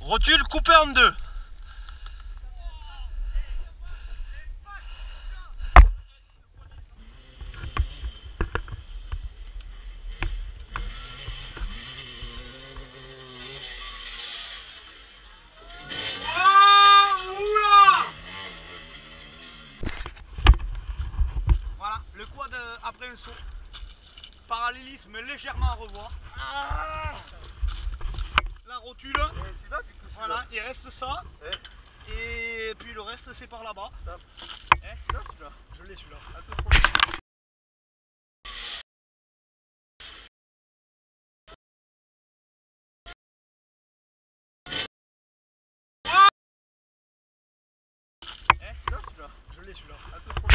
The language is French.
Rotule coupée en deux. Le quad après un saut. Parallélisme légèrement à revoir. Ah La rotule. Voilà, il reste ça. Et puis le reste c'est par là-bas. Eh, Je l'ai celui-là. Eh, Je l'ai celui-là.